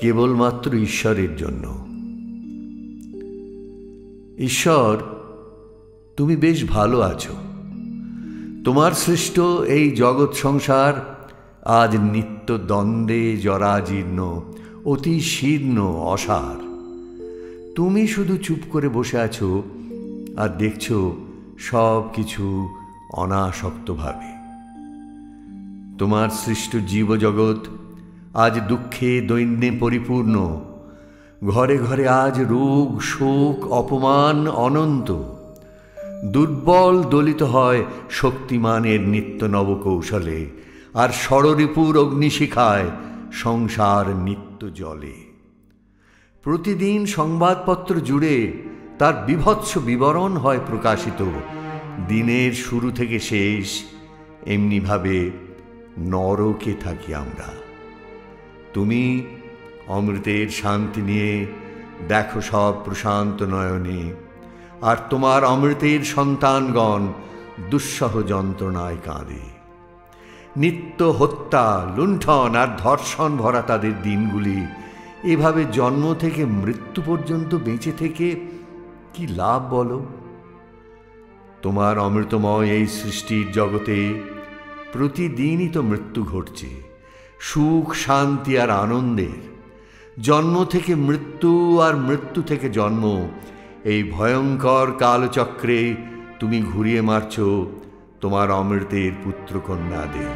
কেবলমাত্র ঈশ্বরের জন্য। ঈশ্বর, তুমি বেশ ভালো আছো। তোমার সৃষ্ট এই জগৎ সংসার আজ নিত্য দ্বন্দ্বে জরাজীর্ণ, অতি শীর্ণ, অসার। তুমি শুধু চুপ করে বসে আছো আর দেখছ সব কিছু অনাসক্তভাবে। তোমার সৃষ্ট জীবজগৎ আজ দুঃখে দৈন্যে পরিপূর্ণ। ঘরে ঘরে আজ রোগ, শোক, অপমান অনন্ত। দুর্বল দলিত হয় শক্তিমানের নিত্য নবকৌশলে, আর ষড়রিপুর অগ্নিশিখায় সংসার নিত্য জলে। প্রতিদিন সংবাদপত্র জুড়ে তার বিভৎস বিবরণ হয় প্রকাশিত। দিনের শুরু থেকে শেষ, এমনিভাবে নরকে থাকি আমরা। তুমি অমৃতের শান্তি নিয়ে দেখো সব প্রশান্ত নয়নে। আর তোমার অমৃতের সন্তানগণ দুঃসহ যন্ত্রণায় কাঁদে। নিত্য হত্যা, লুণ্ঠন আর ধর্ষণ ভরা তাদের দিনগুলি এভাবে জন্ম থেকে মৃত্যু পর্যন্ত বেঁচে থেকে কি লাভ বলো? তোমার অমৃতময় এই সৃষ্টির জগতে প্রতিদিনই তো মৃত্যু ঘটছে। সুখ, শান্তি আর আনন্দের। জন্ম থেকে মৃত্যু আর মৃত্যু থেকে জন্ম। এই ভয়ঙ্কর কালচক্রে তুমি ঘুরিয়ে মারছ তোমার অমৃতের পুত্রকন্যাদের।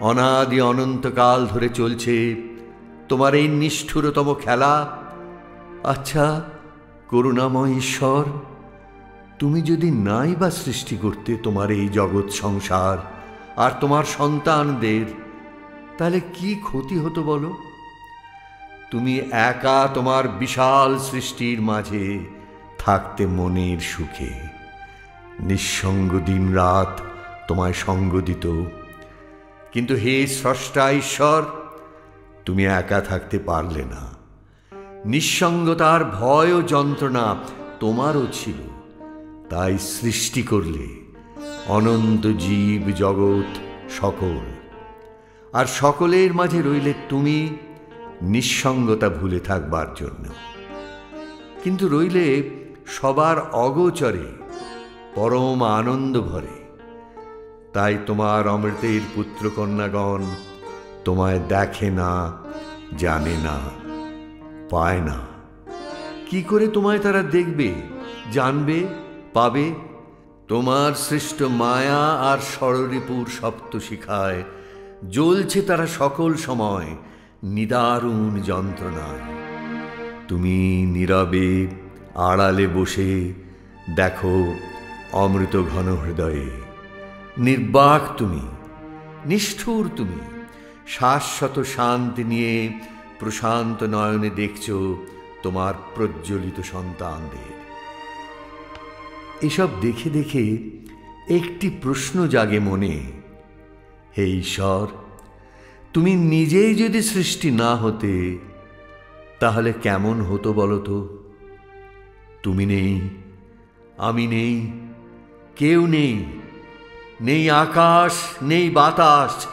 অনাদি অনন্তকাল ধরে চলছে তোমার এই নিষ্ঠুরতম খেলা। আচ্ছা করুণাময় ঈশ্বর, তুমি যদি নাই বা সৃষ্টি করতে তোমার এই জগৎ সংসার আর তোমার সন্তানদের। তাহলে কি ক্ষতি হতো বলো? তুমি একা তোমার বিশাল সৃষ্টির মাঝে থাকতে মনের সুখে। নিঃসঙ্গ দিন রাত তোমায় সঙ্গ দিত কিন্তু হে স্রষ্টা ঈশ্বর, তুমি একা থাকতে পারলে না। নিঃসঙ্গতার ভয় ও যন্ত্রণা তোমারও ছিল। তাই সৃষ্টি করলে অনন্ত জীব জগৎ সকল। আর সকলের মাঝে রইলে তুমি নিঃসঙ্গতা ভুলে থাকবার জন্য। কিন্তু রইলে সবার অগোচরে পরম আনন্দ ভরে। তাই তোমার অমৃতের পুত্রকন্যাগণ তোমায় দেখে না, জানে না, পায় না। কি করে তোমায় তারা দেখবে, জানবে, পাবে তোমার সৃষ্ট মায়া আর ষড়রিপুর সপ্তশিখায় জ্বলছে তারা সকল সময়, নিদারুণ যন্ত্রণায়। তুমি নীরবে আড়ালে বসে দেখো অমৃত ঘন হৃদয়ে। নির্বাক তুমি, নিষ্ঠুর তুমি, শাশ্বত শান্তি নিয়ে প্রশান্ত নয়নে দেখছ তোমার প্রজ্বলিত সন্তানদের। এসব দেখে দেখে একটি প্রশ্ন জাগে মনে। হে ঈশ্বর, তুমি নিজেই যদি সৃষ্টি না হতে, তাহলে কেমন হতো বলো তো? তুমি নেই, আমি নেই, কেউ নেই নেই আকাশ, নেই বাতাস,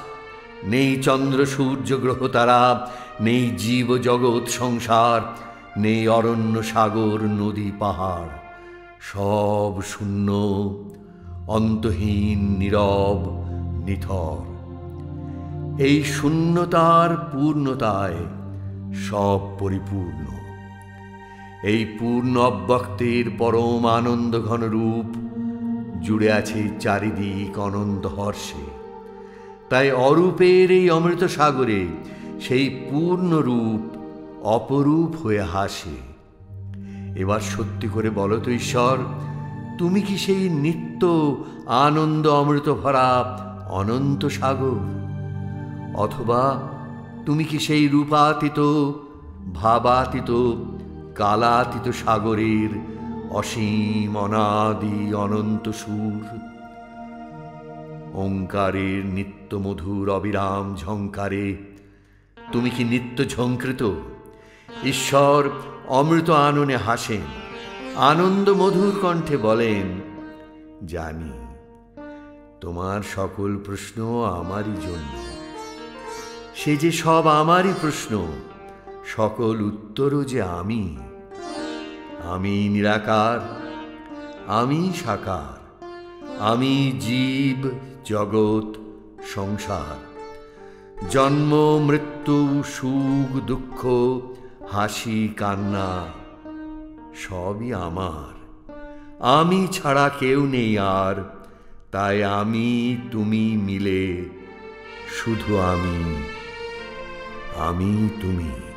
নেই চন্দ্র, সূর্য, গ্রহ, তারা, নেই জীব, জগৎ, সংসার, নেই অরণ্য, সাগর, নদী, পাহাড়। সব শূন্য, অন্তহীন, নীরব, নিথর। এই শূন্যতার পূর্ণতায় সব পরিপূর্ণ। এই পূর্ণ অব্যক্তের পরম আনন্দ ঘন রূপ জুড়ে আছে চারিদিক অনন্ত হর্ষে। তাই অরূপের এই অমৃত সাগরে সেই পূর্ণ রূপ অপরূপ হয়ে হাসে। এবার সত্যি করে বলো তো ঈশ্বর, তুমি কি সেই নিত্য আনন্দ অমৃত ভরা অনন্ত সাগর? অথবা তুমি কি সেই রূপাতীত, ভাবাতীত, কালাতীত সাগরের অসীম অনাদি অনন্ত সুর? ওঙ্কারের নিত্য মধুর অবিরাম ঝঙ্কারে তুমি কি নিত্য ঝঙ্কৃত ঈশ্বর অমৃত আননে হাসেন, আনন্দ মধুর কণ্ঠে বলেন, জানি, তোমার সকল প্রশ্ন আমারই জন্য। সে যে সব আমারই প্রশ্ন, সকল উত্তরও যে আমি। আমি নিরাকার, আমি সাকার, আমি জীব, জগৎ, সংসার। জন্ম, মৃত্যু, সুখ, দুঃখ হাসি, কান্না, সবই আমার। আমি ছাড়া কেউ নেই আর, তাই আমি, তুমি মিলে শুধু আমি আমি, তুমি।